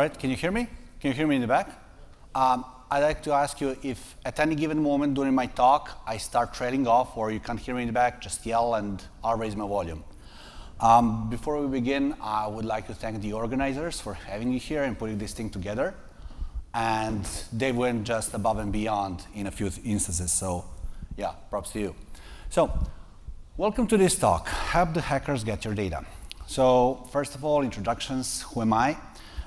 Right, can you hear me? Can you hear me in the back? Um, I'd like to ask you if at any given moment during my talk I start trailing off or you can't hear me in the back, just yell and I'll raise my volume. Um, before we begin, I would like to thank the organizers for having me here and putting this thing together. And they went just above and beyond in a few instances, so yeah, props to you. So, welcome to this talk, Help the Hackers Get Your Data. So, first of all, introductions, who am I?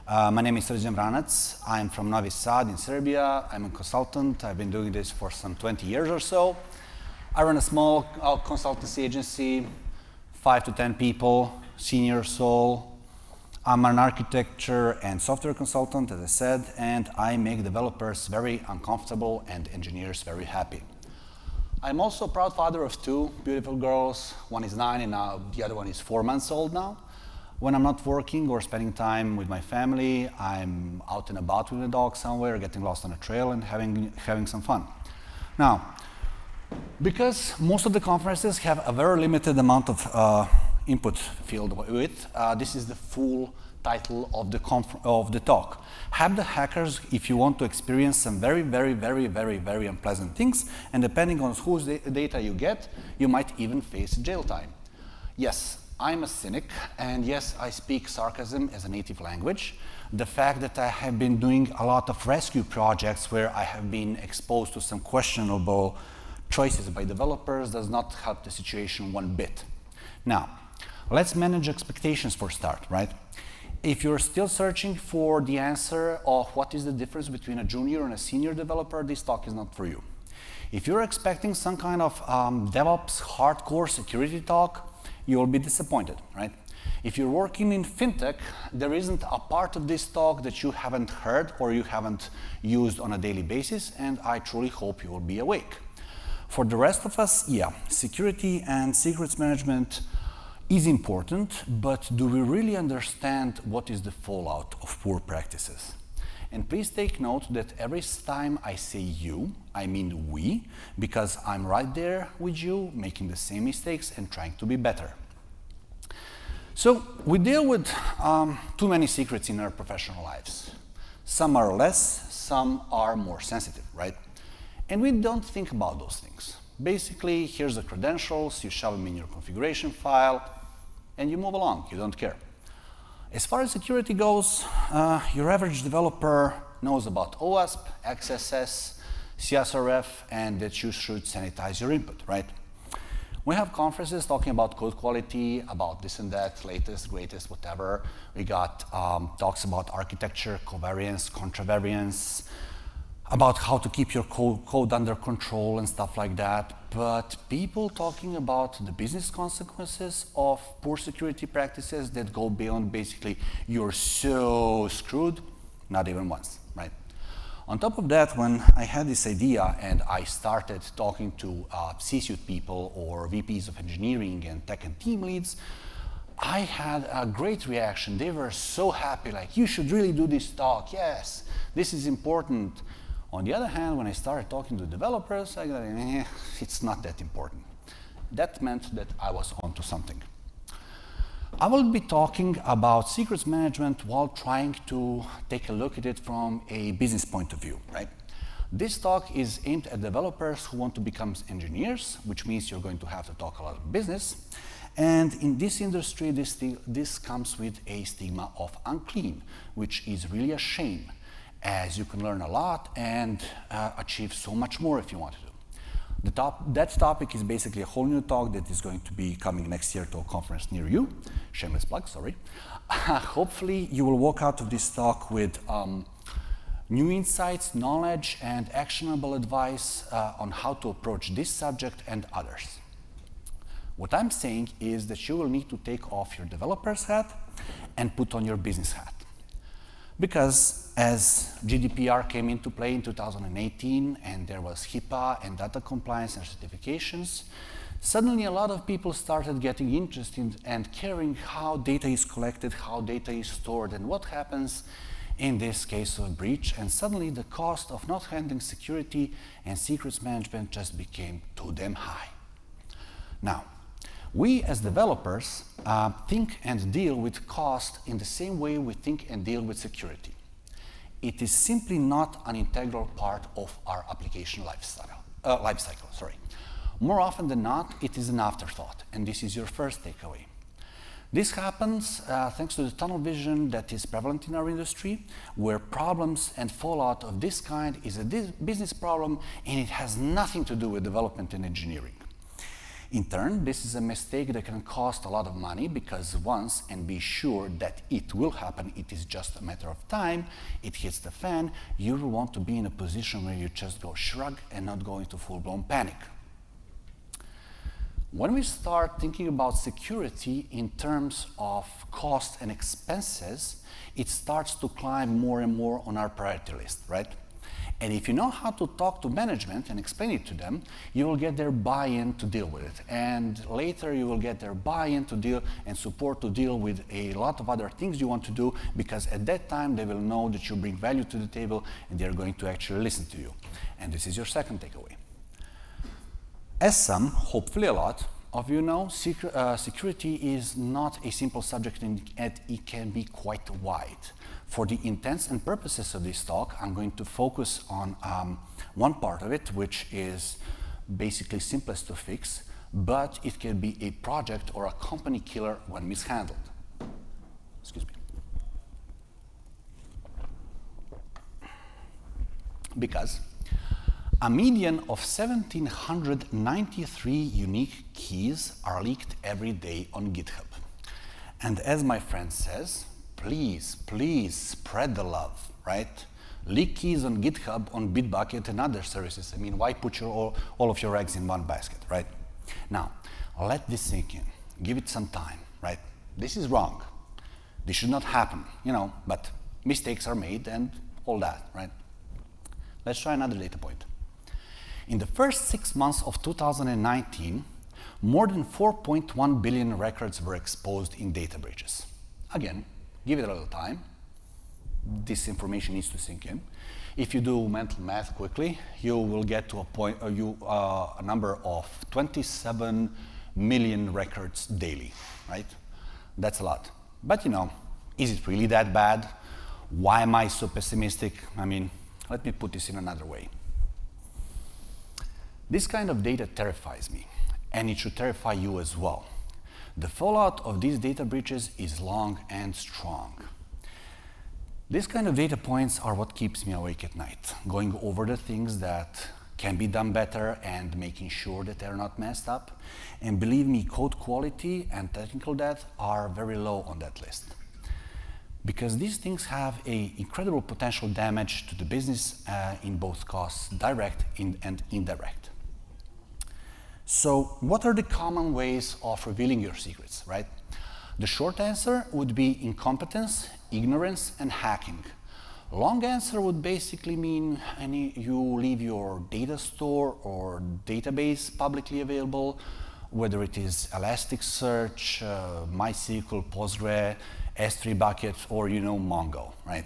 Uh, my name is Srđan Vranac. I'm from Novi Sad in Serbia. I'm a consultant. I've been doing this for some 20 years or so. I run a small uh, consultancy agency five to 10 people, senior soul. I'm an architecture and software consultant, as I said, and I make developers very uncomfortable and engineers very happy. I'm also a proud father of two beautiful girls. One is nine and now the other one is four months old now. When I'm not working or spending time with my family, I'm out and about with the dog somewhere, getting lost on a trail and having, having some fun. Now, because most of the conferences have a very limited amount of uh, input field width, uh, this is the full title of the, of the talk. Have the hackers if you want to experience some very, very, very, very, very unpleasant things, and depending on whose data you get, you might even face jail time. Yes, I'm a cynic, and yes, I speak sarcasm as a native language. The fact that I have been doing a lot of rescue projects where I have been exposed to some questionable choices by developers does not help the situation one bit. Now, let's manage expectations for start, right? If you're still searching for the answer of what is the difference between a junior and a senior developer, this talk is not for you. If you're expecting some kind of um, DevOps hardcore security talk, you will be disappointed, right? If you're working in fintech, there isn't a part of this talk that you haven't heard or you haven't used on a daily basis, and I truly hope you will be awake. For the rest of us, yeah, security and secrets management is important, but do we really understand what is the fallout of poor practices? And please take note that every time I say you, I mean we, because I'm right there with you, making the same mistakes and trying to be better. So we deal with um, too many secrets in our professional lives. Some are less, some are more sensitive, right? And we don't think about those things. Basically, here's the credentials, you shove them in your configuration file, and you move along, you don't care. As far as security goes, uh, your average developer knows about OWASP, XSS, CSRF, and that you should sanitize your input, right? We have conferences talking about code quality, about this and that, latest, greatest, whatever. We got um, talks about architecture, covariance, contravariance, about how to keep your code, code, under control and stuff like that. But people talking about the business consequences of poor security practices that go beyond basically you're so screwed, not even once, right? On top of that, when I had this idea and I started talking to uh, C-suite people or VPs of engineering and tech and team leads, I had a great reaction. They were so happy, like, you should really do this talk. Yes, this is important. On the other hand, when I started talking to developers, I got, eh, it's not that important. That meant that I was onto something. I will be talking about secrets management while trying to take a look at it from a business point of view, right? This talk is aimed at developers who want to become engineers, which means you're going to have to talk a lot of business. And in this industry, this, this comes with a stigma of unclean, which is really a shame as you can learn a lot and uh, achieve so much more if you want to. The top, that topic is basically a whole new talk that is going to be coming next year to a conference near you. Shameless plug, sorry. hopefully, you will walk out of this talk with um, new insights, knowledge, and actionable advice uh, on how to approach this subject and others. What I'm saying is that you will need to take off your developer's hat and put on your business hat. Because as GDPR came into play in 2018 and there was HIPAA and data compliance and certifications, suddenly a lot of people started getting interested and caring how data is collected, how data is stored, and what happens in this case of a breach. And suddenly the cost of not handling security and secrets management just became too damn high. Now, We, as developers, uh, think and deal with cost in the same way we think and deal with security. It is simply not an integral part of our application lifestyle, uh, life cycle. Sorry. More often than not, it is an afterthought, and this is your first takeaway. This happens uh, thanks to the tunnel vision that is prevalent in our industry, where problems and fallout of this kind is a business problem and it has nothing to do with development and engineering. In turn, this is a mistake that can cost a lot of money because once and be sure that it will happen, it is just a matter of time, it hits the fan, you want to be in a position where you just go shrug and not go into full blown panic. When we start thinking about security in terms of cost and expenses, it starts to climb more and more on our priority list, right? And if you know how to talk to management and explain it to them, you will get their buy-in to deal with it. And later you will get their buy-in to deal and support to deal with a lot of other things you want to do because at that time they will know that you bring value to the table and they're going to actually listen to you. And this is your second takeaway. As some, hopefully a lot, of you know, uh, security is not a simple subject and it can be quite wide. For the intents and purposes of this talk, I'm going to focus on um, one part of it, which is basically simplest to fix, but it can be a project or a company killer when mishandled. Excuse me. Because a median of 1,793 unique keys are leaked every day on GitHub. And as my friend says, please, please spread the love, right? Leak keys on GitHub, on Bitbucket, and other services. I mean, why put your, all, all of your eggs in one basket, right? Now, let this sink in. Give it some time, right? This is wrong. This should not happen, you know, but mistakes are made and all that, right? Let's try another data point. In the first six months of 2019, more than 4.1 billion records were exposed in data breaches. Again, give it a little time. This information needs to sink in. If you do mental math quickly, you will get to a point, uh, you, uh, a number of 27 million records daily, right? That's a lot. But you know, is it really that bad? Why am I so pessimistic? I mean, let me put this in another way. This kind of data terrifies me, and it should terrify you as well. The fallout of these data breaches is long and strong. This kind of data points are what keeps me awake at night, going over the things that can be done better and making sure that they're not messed up. And believe me, code quality and technical debt are very low on that list. Because these things have a incredible potential damage to the business uh, in both costs, direct and indirect. So what are the common ways of revealing your secrets, right? The short answer would be incompetence, ignorance, and hacking. Long answer would basically mean any, you leave your data store or database publicly available, whether it is Elasticsearch, uh, MySQL, Postgre, S3 bucket, or you know Mongo, right?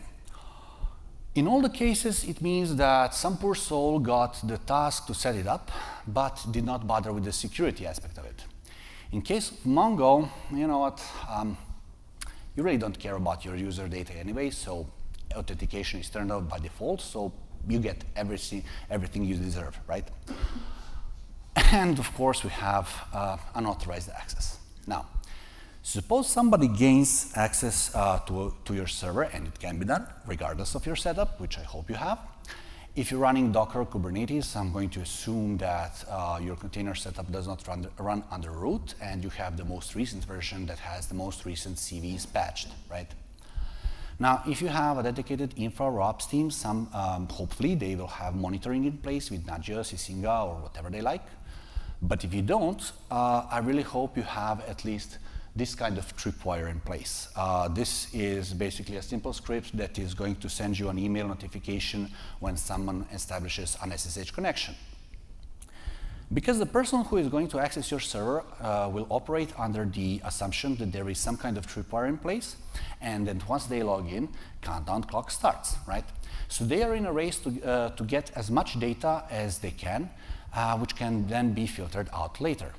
In all the cases, it means that some poor soul got the task to set it up, but did not bother with the security aspect of it. In case of Mongo, you know what, um, you really don't care about your user data anyway, so authentication is turned off by default, so you get everything, everything you deserve, right? And of course, we have uh, unauthorized access. Now, Suppose somebody gains access uh, to, to your server, and it can be done regardless of your setup, which I hope you have. If you're running Docker Kubernetes, I'm going to assume that uh, your container setup does not run, run under root, and you have the most recent version that has the most recent CVs patched, right? Now, if you have a dedicated infra or ops team, some, um, hopefully they will have monitoring in place with Nagios, Icinga, or whatever they like. But if you don't, uh, I really hope you have at least this kind of tripwire in place. Uh, this is basically a simple script that is going to send you an email notification when someone establishes an SSH connection. Because the person who is going to access your server uh, will operate under the assumption that there is some kind of tripwire in place, and then once they log in, countdown clock starts, right? So they are in a race to, uh, to get as much data as they can, uh, which can then be filtered out later.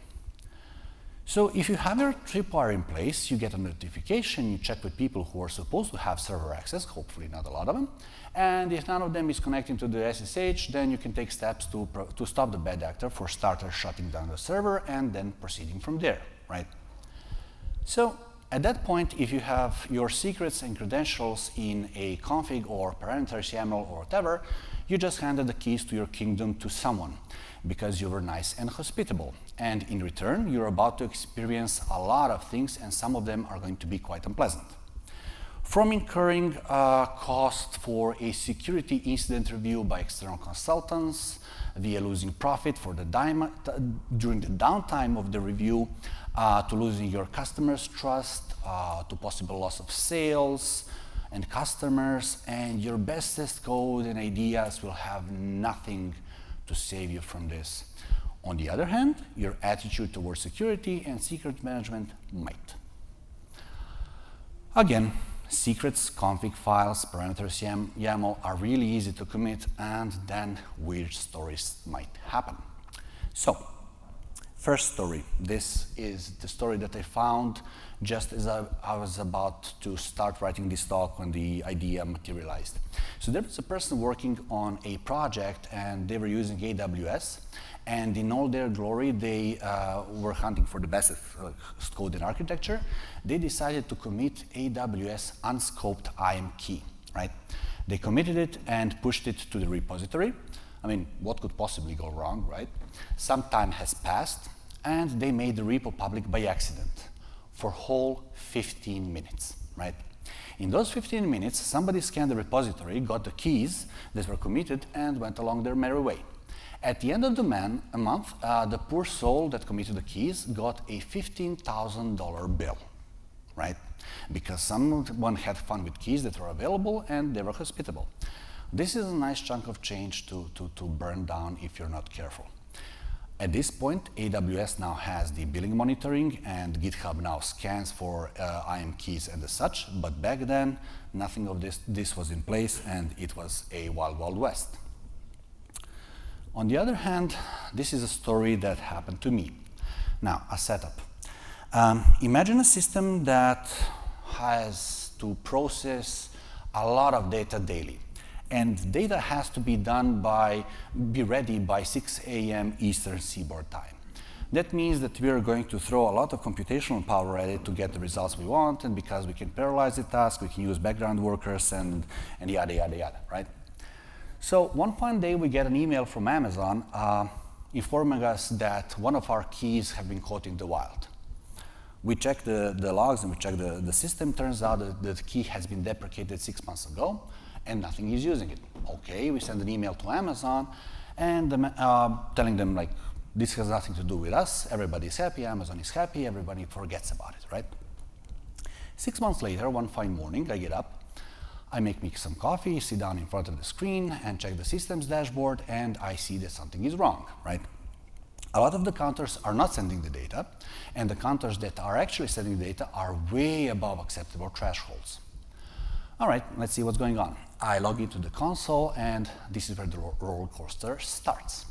So if you have your tripwire in place, you get a notification, you check with people who are supposed to have server access, hopefully not a lot of them, and if none of them is connecting to the SSH, then you can take steps to, to stop the bad actor for starter shutting down the server and then proceeding from there, right? So at that point, if you have your secrets and credentials in a config or parameters YAML or whatever, you just handed the keys to your kingdom to someone because you were nice and hospitable. And in return, you're about to experience a lot of things, and some of them are going to be quite unpleasant. From incurring uh, cost for a security incident review by external consultants, via losing profit for the during the downtime of the review, uh, to losing your customers' trust, uh, to possible loss of sales and customers, and your bestest code and ideas will have nothing to save you from this. On the other hand, your attitude towards security and secret management might. Again, secrets, config files, parameters, YAML are really easy to commit, and then weird stories might happen. So, first story. This is the story that I found just as I, I, was about to start writing this talk when the idea materialized. So there was a person working on a project and they were using AWS and in all their glory they uh, were hunting for the best uh, code in architecture. They decided to commit AWS unscoped IAM key, right? They committed it and pushed it to the repository. I mean, what could possibly go wrong, right? Some time has passed and they made the repo public by accident for whole 15 minutes, right? In those 15 minutes, somebody scanned the repository, got the keys that were committed, and went along their merry way. At the end of the man, a month, uh, the poor soul that committed the keys got a $15,000 bill, right? Because someone had fun with keys that were available and they were hospitable. This is a nice chunk of change to, to, to burn down if you're not careful. At this point, AWS now has the billing monitoring and GitHub now scans for uh, IAM keys and such, but back then, nothing of this, this was in place and it was a wild, wild west. On the other hand, this is a story that happened to me. Now, a setup. Um, imagine a system that has to process a lot of data daily and data has to be done by, be ready by 6 a.m. Eastern Seaboard time. That means that we are going to throw a lot of computational power at it to get the results we want, and because we can parallelize the task, we can use background workers and, and yada, yada, yada, right? So one fine day, we get an email from Amazon uh, informing us that one of our keys have been caught in the wild. We check the, the logs and we check the, the system. Turns out that the key has been deprecated six months ago and nothing is using it. Okay, we send an email to Amazon and uh, telling them like, this has nothing to do with us, everybody's happy, Amazon is happy, everybody forgets about it, right? Six months later, one fine morning, I get up, I make me some coffee, sit down in front of the screen and check the systems dashboard and I see that something is wrong, right? A lot of the counters are not sending the data and the counters that are actually sending the data are way above acceptable thresholds. All right, let's see what's going on. I log into the console, and this is where the roller coaster starts.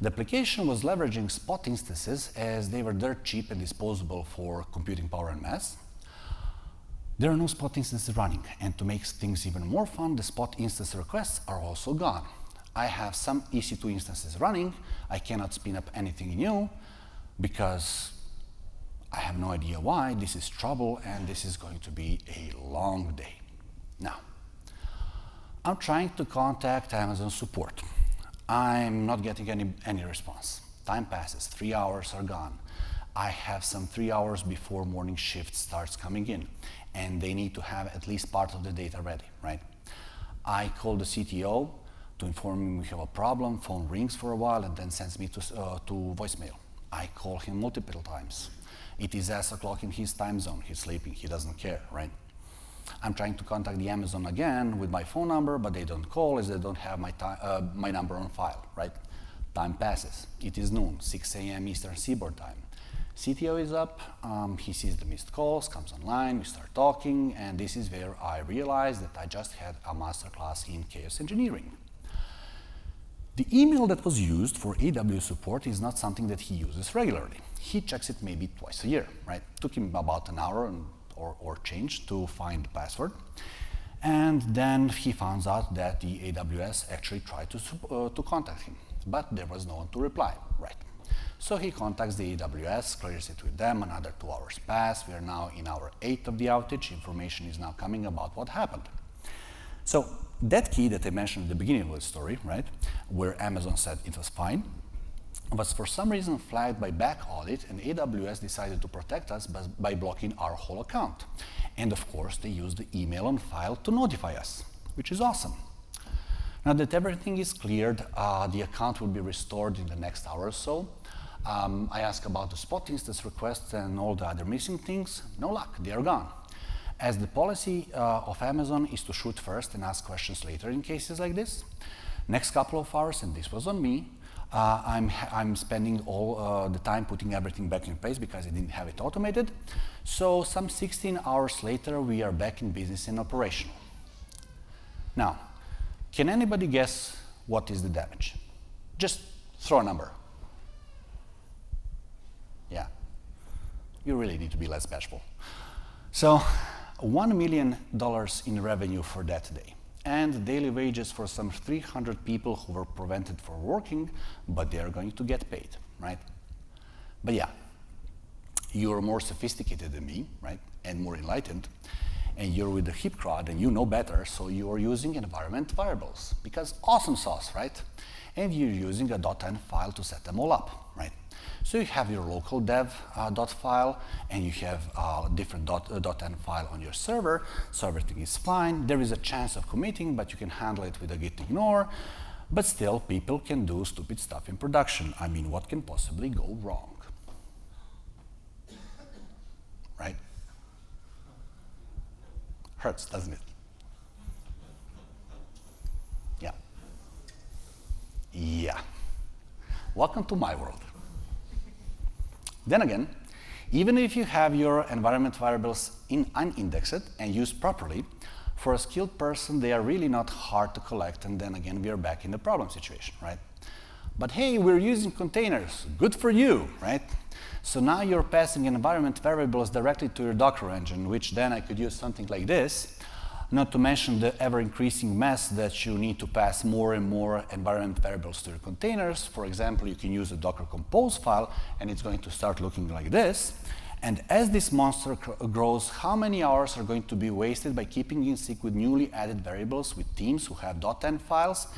The application was leveraging spot instances as they were dirt cheap and disposable for computing power and mass. There are no spot instances running, and to make things even more fun, the spot instance requests are also gone. I have some EC2 instances running. I cannot spin up anything new because I have no idea why. This is trouble, and this is going to be a long day. Now, I'm trying to contact Amazon support. I'm not getting any, any response. Time passes, three hours are gone. I have some three hours before morning shift starts coming in, and they need to have at least part of the data ready, right? I call the CTO to inform him we have a problem, phone rings for a while, and then sends me to, uh, to voicemail. I call him multiple times. It is as o'clock in his time zone. He's sleeping, he doesn't care, right? I'm trying to contact the Amazon again with my phone number, but they don't call as they don't have my, uh, my number on file, right? Time passes. It is noon, 6 a.m. Eastern Seaboard time. CTO is up, um, he sees the missed calls, comes online, we start talking, and this is where I realize that I just had a masterclass in chaos engineering. The email that was used for AWS support is not something that he uses regularly. He checks it maybe twice a year, right? Took him about an hour and, or, or change to find the password. And then he finds out that the AWS actually tried to, uh, to contact him, but there was no one to reply, right? So he contacts the AWS, clears it with them, another two hours pass. We are now in hour eight of the outage. Information is now coming about what happened. So that key that I mentioned at the beginning of the story, right, where Amazon said it was fine, was for some reason flagged by back audit and AWS decided to protect us by, blocking our whole account. And of course, they used the email on file to notify us, which is awesome. Now that everything is cleared, uh, the account will be restored in the next hour or so. Um, I ask about the spot instance requests and all the other missing things. No luck, they are gone. As the policy uh, of Amazon is to shoot first and ask questions later in cases like this, next couple of hours, and this was on me, uh, I'm, I'm spending all uh, the time putting everything back in place because I didn't have it automated. So some 16 hours later, we are back in business and operational. Now, can anybody guess what is the damage? Just throw a number. Yeah. You really need to be less bashful. So, $1 million in revenue for that day, and daily wages for some 300 people who were prevented from working, but they are going to get paid, right? But yeah, you're more sophisticated than me, right? And more enlightened. And you're with the hip crowd and you know better, so you're using environment variables because awesome sauce, right? And you're using a .env file to set them all up, right? So you have your local dev uh, dot file and you have a uh, different dot, uh, .env file on your server, so everything is fine. There is a chance of committing, but you can handle it with a git ignore. But still, people can do stupid stuff in production. I mean, what can possibly go wrong? Right? Hurts, doesn't it? Yeah. Yeah. Welcome to my world. Then again, even if you have your environment variables in unindexed and used properly, for a skilled person, they are really not hard to collect, and then again, we are back in the problem situation, right? But hey, we're using containers. Good for you, right? So now you're passing environment variables directly to your Docker engine, which then I could use something like this, not to mention the ever-increasing mess that you need to pass more and more environment variables to your containers. For example, you can use a Docker compose file, and it's going to start looking like this. And as this monster grows, how many hours are going to be wasted by keeping in sync with newly added variables with teams who have .env files?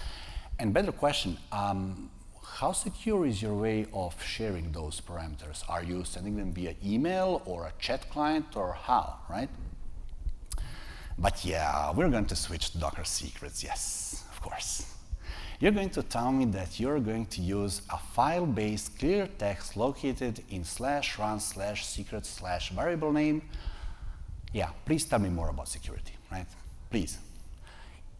And better question, um, how secure is your way of sharing those parameters? Are you sending them via email or a chat client or how, right? But yeah, we're going to switch to Docker secrets, yes, of course. You're going to tell me that you're going to use a file-based clear text located in slash run slash secret slash variable name. Yeah, please tell me more about security, right? Please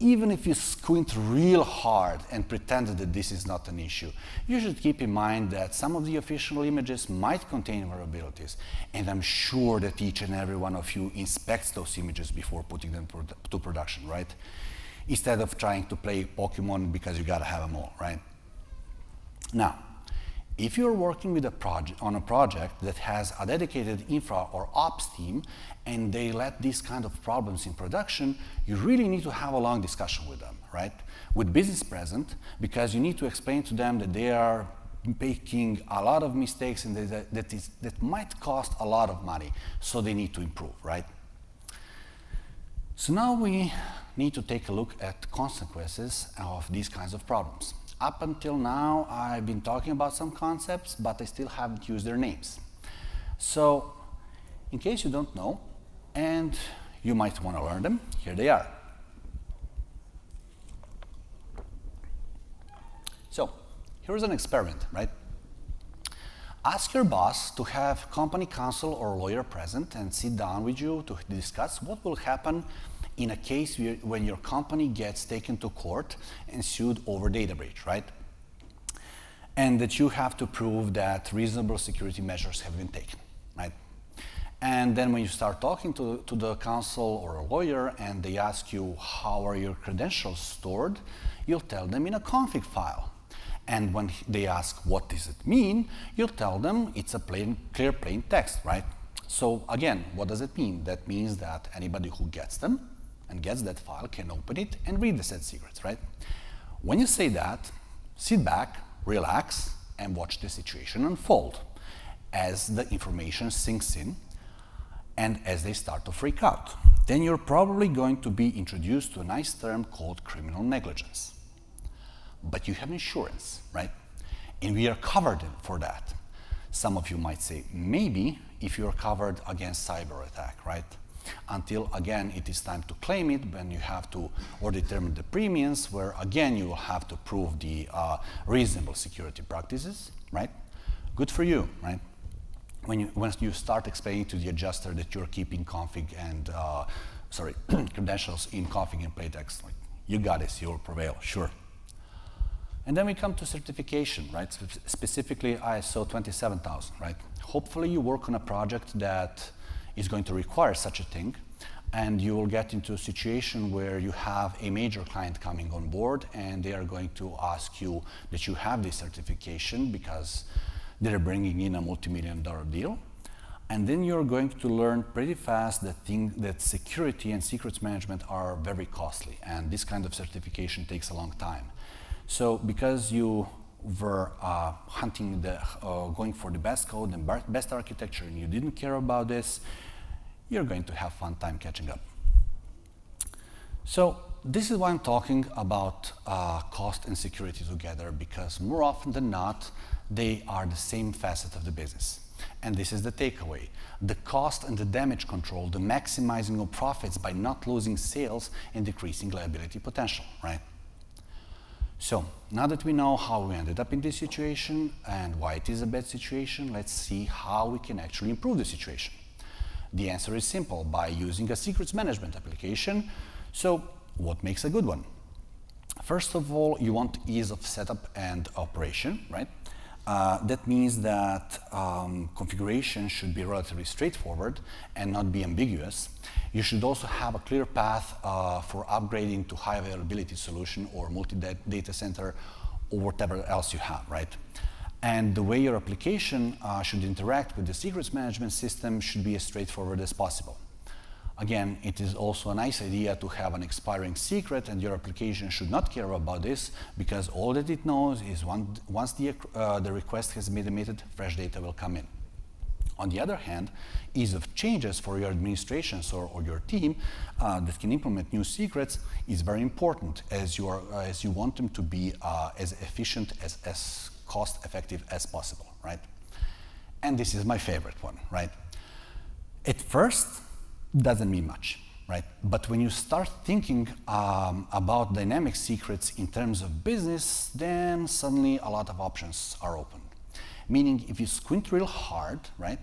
even if you squint real hard and pretend that this is not an issue, you should keep in mind that some of the official images might contain vulnerabilities, and I'm sure that each and every one of you inspects those images before putting them to production, right? Instead of trying to play Pokemon because you gotta have them all, right? Now, if you're working with a project on a project that has a dedicated infra or ops team and they let these kind of problems in production, you really need to have a long discussion with them, right? With business present, because you need to explain to them that they are making a lot of mistakes and that, that, is, that might cost a lot of money, so they need to improve, right? So now we need to take a look at consequences of these kinds of problems. Up until now, I've been talking about some concepts, but I still haven't used their names. So, in case you don't know, and you might want to learn them, here they are. So, here's an experiment, right? Ask your boss to have company counsel or lawyer present and sit down with you to discuss what will happen in a case where, when your company gets taken to court and sued over data breach, right? And that you have to prove that reasonable security measures have been taken, right? And then when you start talking to, to the counsel or a lawyer and they ask you how are your credentials stored, you'll tell them in a config file. And when they ask, what does it mean? you'll tell them it's a plain, clear plain text, right? So again, what does it mean? That means that anybody who gets them and gets that file can open it and read the set secrets, right? When you say that, sit back, relax, and watch the situation unfold as the information sinks in and as they start to freak out. Then you're probably going to be introduced to a nice term called criminal negligence. But you have insurance, right? And we are covered for that. Some of you might say, maybe if you're covered against cyber attack, right? Until again, it is time to claim it when you have to or determine the premiums, where again, you will have to prove the uh, reasonable security practices, right? Good for you, right? When you, once you start explaining to the adjuster that you're keeping config and, uh, sorry, credentials in config and playtext, like, you got this, you'll prevail, sure. And then we come to certification, right? specifically ISO 27000, right? Hopefully you work on a project that is going to require such a thing, and you will get into a situation where you have a major client coming on board and they are going to ask you that you have this certification because they're bringing in a multi-million dollar deal. And then you're going to learn pretty fast that, thing, that security and secrets management are very costly, and this kind of certification takes a long time. So because you were uh, hunting the, uh, going for the best code and best architecture and you didn't care about this, you're going to have fun time catching up. So this is why I'm talking about uh, cost and security together because more often than not, they are the same facet of the business. And this is the takeaway. The cost and the damage control, the maximizing of profits by not losing sales and decreasing liability potential, right? So now that we know how we ended up in this situation and why it is a bad situation, let's see how we can actually improve the situation. The answer is simple, by using a secrets management application. So what makes a good one? First of all, you want ease of setup and operation, right? Uh, that means that um, configuration should be relatively straightforward and not be ambiguous. You should also have a clear path uh, for upgrading to high availability solution or multi-data center or whatever else you have, right? And the way your application uh, should interact with the secrets management system should be as straightforward as possible. Again, it is also a nice idea to have an expiring secret and your application should not care about this because all that it knows is one, once the, uh, the request has been emitted, fresh data will come in. On the other hand, ease of changes for your administrations or, or your team uh, that can implement new secrets is very important as you, are, uh, as you want them to be uh, as efficient as, as cost effective as possible, right? And this is my favorite one, right? At first, doesn't mean much, right? But when you start thinking um, about dynamic secrets in terms of business, then suddenly a lot of options are open. Meaning, if you squint real hard, right,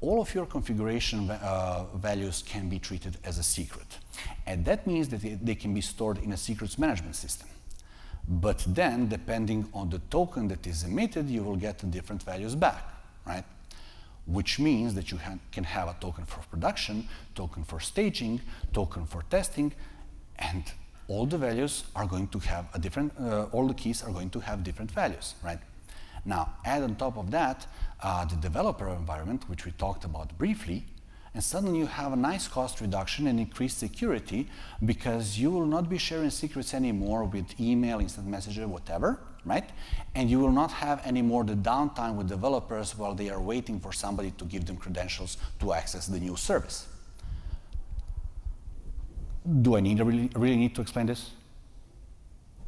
all of your configuration uh, values can be treated as a secret. And that means that they can be stored in a secrets management system. But then, depending on the token that is emitted, you will get different values back, right? Which means that you ha can have a token for production, token for staging, token for testing, and all the values are going to have a different, uh, all the keys are going to have different values, right? Now, add on top of that uh, the developer environment, which we talked about briefly, and suddenly you have a nice cost reduction and increased security because you will not be sharing secrets anymore with email, instant messenger, whatever, right? And you will not have anymore the downtime with developers while they are waiting for somebody to give them credentials to access the new service. Do I need really, really need to explain this?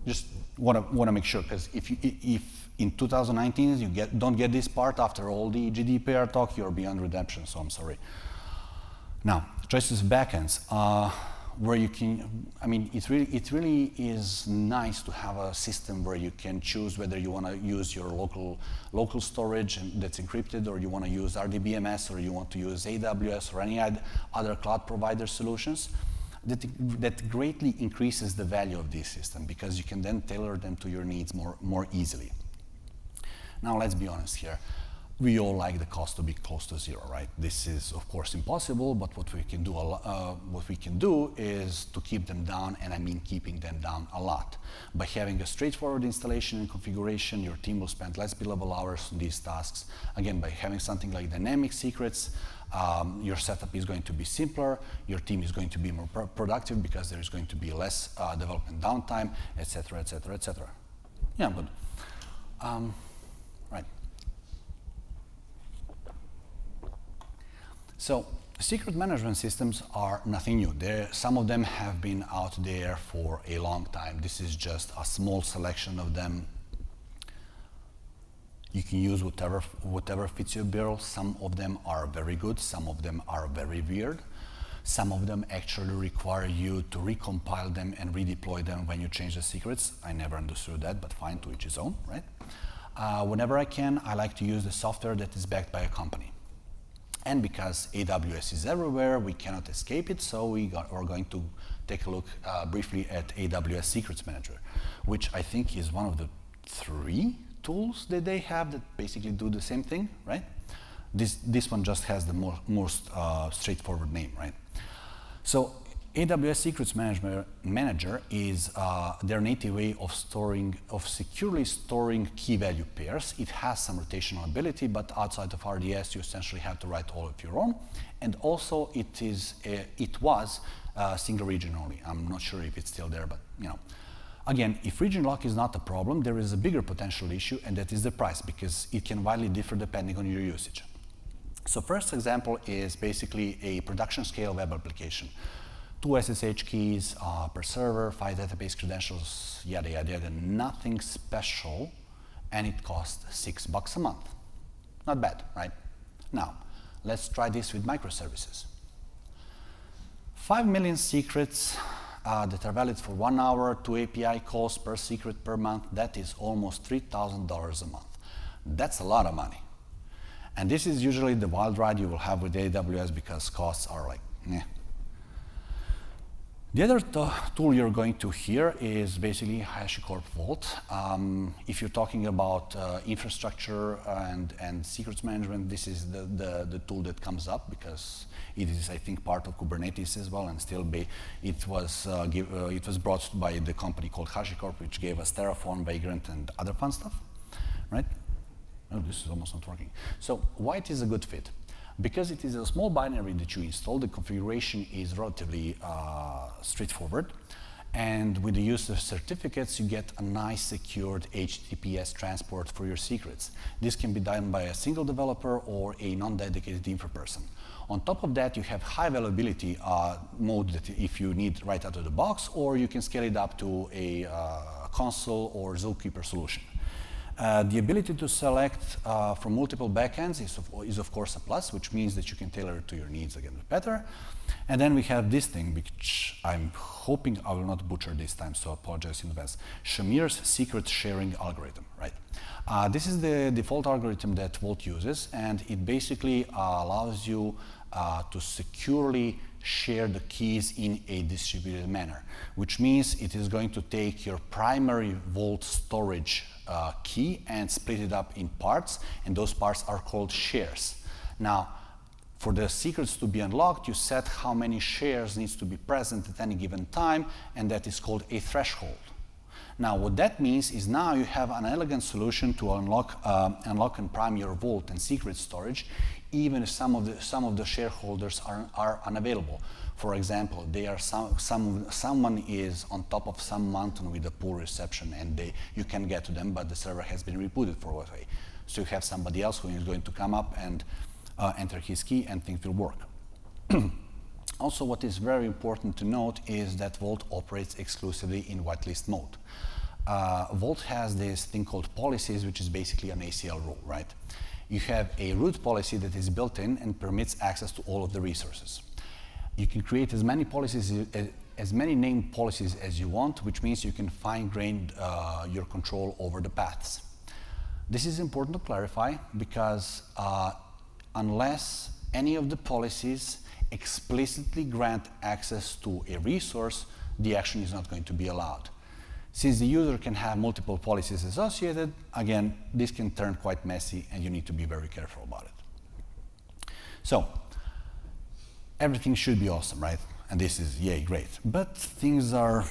Just want to want to make sure because if you, if in 2019 you get don't get this part after all the GDPR talk, you're beyond redemption. So I'm sorry. Now, choices of backends, uh, where you can, I mean, it really, it really is nice to have a system where you can choose whether you want to use your local, local storage that's encrypted, or you want to use RDBMS, or you want to use AWS, or any other cloud provider solutions. That, that greatly increases the value of this system because you can then tailor them to your needs more, more easily. Now, let's be honest here we all like the cost to be close to zero, right? This is of course impossible, but what we can do, uh, what we can do is to keep them down, and I mean keeping them down a lot. By having a straightforward installation and configuration, your team will spend less billable hours on these tasks. Again, by having something like dynamic secrets, um, your setup is going to be simpler, your team is going to be more pr productive because there is going to be less uh, development downtime, etc., etc., etc. Yeah, but um, right. So secret management systems are nothing new. There, some of them have been out there for a long time. This is just a small selection of them. You can use whatever, whatever fits your bill. Some of them are very good, some of them are very weird. Some of them actually require you to recompile them and redeploy them when you change the secrets. I never understood that, but fine, to each his own, right? Uh, whenever I can, I like to use the software that is backed by a company. And because AWS is everywhere, we cannot escape it, so we are going to take a look uh, briefly at AWS Secrets Manager, which I think is one of the three tools that they have that basically do the same thing, right? This, this one just has the more, most uh, straightforward name, right? So AWS Secrets Manager, Manager is uh, their native way of storing, of securely storing key value pairs. It has some rotational ability, but outside of RDS, you essentially have to write all of your own. And also, it is, a, it was uh, single region only. I'm not sure if it's still there, but you know. Again, if region lock is not a problem, there is a bigger potential issue, and that is the price, because it can widely differ depending on your usage. So first example is basically a production scale web application two SSH keys uh, per server, five database credentials, yada, yada, yada, nothing special, and it costs six bucks a month. Not bad, right? Now, let's try this with microservices. Five million secrets uh, that are valid for one hour, two API calls per secret per month, that is almost $3,000 a month. That's a lot of money. And this is usually the wild ride you will have with AWS because costs are like, eh, the other tool you're going to hear is basically HashiCorp Vault. Um, if you're talking about uh, infrastructure and, and secrets management, this is the, the, the, tool that comes up because it is, I think, part of Kubernetes as well, and still be, it was uh, give, uh, it was brought by the company called HashiCorp, which gave us Terraform, Vagrant, and other fun stuff, right? Oh, this is almost not working. So why it is a good fit? Because it is a small binary that you install, the configuration is relatively uh, straightforward. And with the use of certificates, you get a nice secured HTTPS transport for your secrets. This can be done by a single developer or a non-dedicated infra person. On top of that, you have high availability uh, mode that if you need right out of the box, or you can scale it up to a uh, Consul or Zookeeper solution. Uh, the ability to select uh, from multiple backends is of, is of course a plus, which means that you can tailor it to your needs again better. And then we have this thing, which I'm hoping I will not butcher this time, so I apologize in advance. Shamir's secret sharing algorithm, right? Uh, this is the default algorithm that Vault uses, and it basically allows you uh, to securely share the keys in a distributed manner, which means it is going to take your primary Vault storage uh, key and split it up in parts, and those parts are called shares. Now, for the secrets to be unlocked, you set how many shares needs to be present at any given time, and that is called a threshold. Now, what that means is now you have an elegant solution to unlock, uh, unlock and prime your vault and secret storage, even if some of the, some of the shareholders are, are unavailable. For example, they are some, some, someone is on top of some mountain with a poor reception and they, you can get to them, but the server has been rebooted for Wi-Fi. So you have somebody else who is going to come up and uh, enter his key and things will work. also, what is very important to note is that Vault operates exclusively in whitelist mode. Uh, Vault has this thing called policies, which is basically an ACL rule, right? You have a root policy that is built in and permits access to all of the resources. You can create as many policies, as, many named policies as you want, which means you can fine-grain uh, your control over the paths. This is important to clarify because uh, unless any of the policies explicitly grant access to a resource, the action is not going to be allowed. Since the user can have multiple policies associated, again, this can turn quite messy and you need to be very careful about it. So, everything should be awesome, right? And this is, yay, great. But things are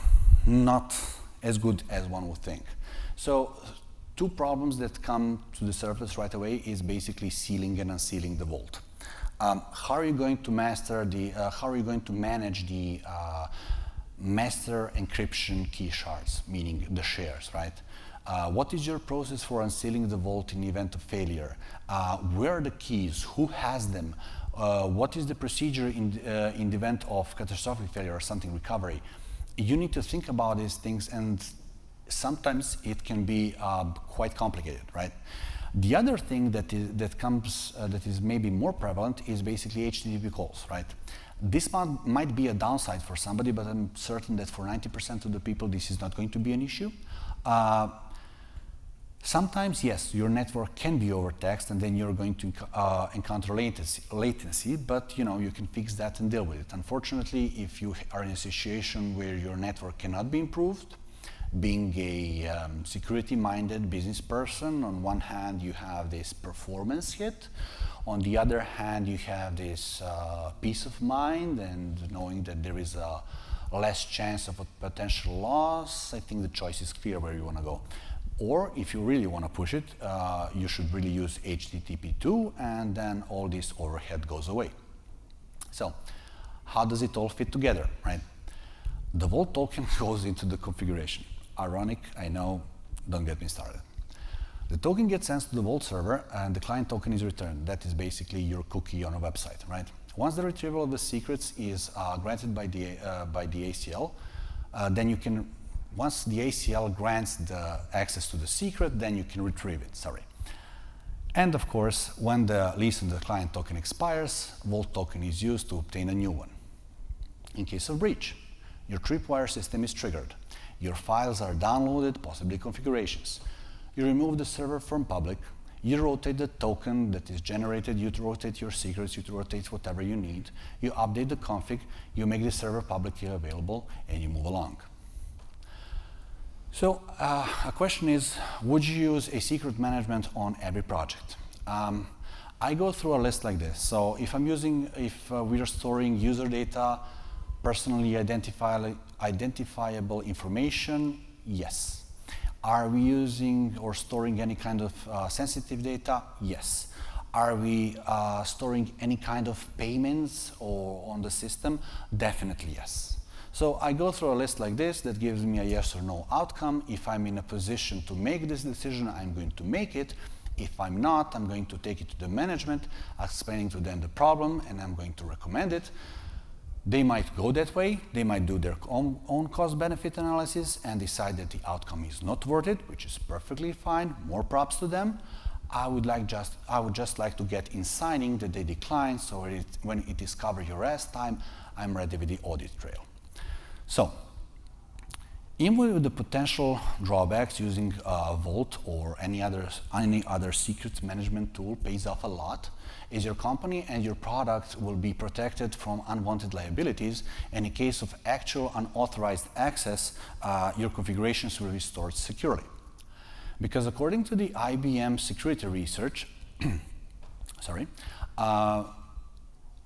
not as good as one would think. So, two problems that come to the surface right away is basically sealing and unsealing the vault. Um, how are you going to master the, uh, how are you going to manage the uh, master encryption key shards, meaning the shares, right? Uh, what is your process for unsealing the vault in event of failure? Uh, where are the keys? Who has them? Uh, what is the procedure in, uh, in the event of catastrophic failure or something recovery? You need to think about these things, and sometimes it can be uh, quite complicated, right? The other thing that is, that comes uh, that is maybe more prevalent is basically HTTP calls, right? This might, be a downside for somebody, but I'm certain that for 90% of the people, this is not going to be an issue. Uh, sometimes, yes, your network can be overtaxed, and then you're going to uh, encounter latency, latency, but you know you can fix that and deal with it. Unfortunately, if you are in a situation where your network cannot be improved, being a um, security-minded business person, on one hand you have this performance hit, on the other hand, you have this uh, peace of mind and knowing that there is a less chance of a potential loss. I think the choice is clear where you want to go. Or if you really want to push it, uh, you should really use HTTP2 and then all this overhead goes away. So how does it all fit together, right? The Vault token goes into the configuration. Ironic, I know, don't get me started. The token gets sent to the Vault server and the client token is returned. That is basically your cookie on a website, right? Once the retrieval of the secrets is uh, granted by the, uh, by the ACL, uh, then you can, once the ACL grants the access to the secret, then you can retrieve it, sorry. And of course, when the lease on the client token expires, Vault token is used to obtain a new one. In case of breach, your tripwire system is triggered. Your files are downloaded, possibly configurations you remove the server from public, you rotate the token that is generated, you rotate your secrets, you rotate whatever you need, you update the config, you make the server publicly available, and you move along. So uh, a question is, would you use a secret management on every project? Um, I go through a list like this. So if I'm using, if uh, we are storing user data, personally identifiable, identifiable information, yes. Are we using or storing any kind of uh, sensitive data? Yes. Are we uh, storing any kind of payments or on the system? Definitely yes. So I go through a list like this that gives me a yes or no outcome. If I'm in a position to make this decision, I'm going to make it. If I'm not, I'm going to take it to the management, explaining to them the problem, and I'm going to recommend it. They might go that way, they might do their own, own cost benefit analysis and decide that the outcome is not worth it, which is perfectly fine, more props to them. I would, like just, I would just like to get in signing that they decline, so it, when it is covered your rest time, I'm ready with the audit trail. So, even with the potential drawbacks using uh, Vault or any other, any other secrets management tool pays off a lot, is your company and your product will be protected from unwanted liabilities. And in case of actual unauthorized access, uh, your configurations will be stored securely. Because according to the IBM security research, sorry, uh,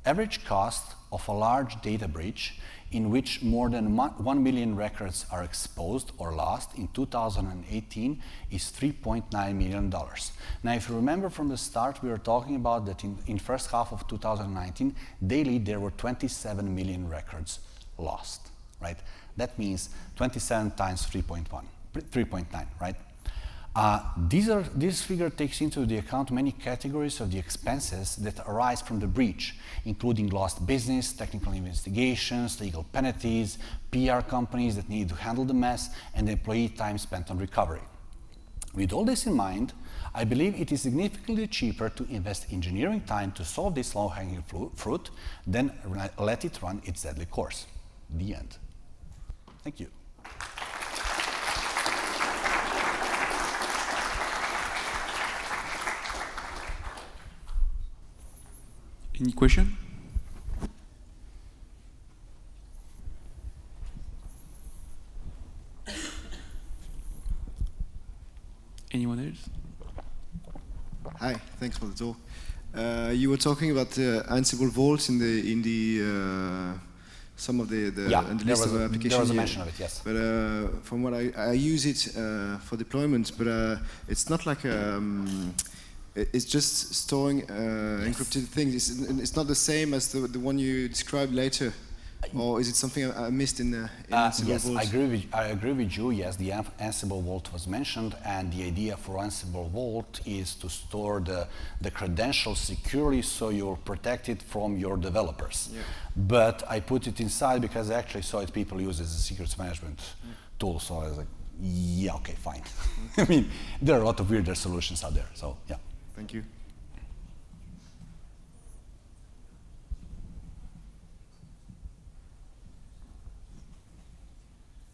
average cost of a large data breach in which more than 1 million records are exposed or lost in 2018 is $3.9 million. Now, if you remember from the start, we were talking about that in, in first half of 2019, daily there were 27 million records lost, right? That means 27 times 3.1, 3.9, right? Uh, are, this figure takes into the account many categories of the expenses that arise from the breach, including lost business, technical investigations, legal penalties, PR companies that need to handle the mess, and employee time spent on recovery. With all this in mind, I believe it is significantly cheaper to invest engineering time to solve this low-hanging fruit than let it run its deadly course. The end. Thank you. Any question? Anyone else? Hi, thanks for the talk. Uh, you were talking about the uh, Ansible Vault in the in the uh, some of the, the, yeah, the list of applications. There was a mention of it, yes. But uh, from what I, I use it uh, for deployments, but uh, it's not like um, it's just storing uh, encrypted things. It's, it's not the same as the, the one you described later, or is it something I, missed in, the in Uh, Ansible yes, Vault? I agree, with, I agree with you. Yes, the Ansible Vault was mentioned, and the idea for Ansible Vault is to store the, the credentials securely so you're protected from your developers. Yeah. But I put it inside because I actually saw it people use as a secrets management tool. So I was like, yeah, okay, fine. I mean, there are a lot of weirder solutions out there. So yeah. Thank you.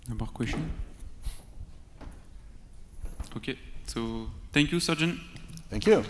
No more question? Okay, so thank you, Srdjan. Thank you.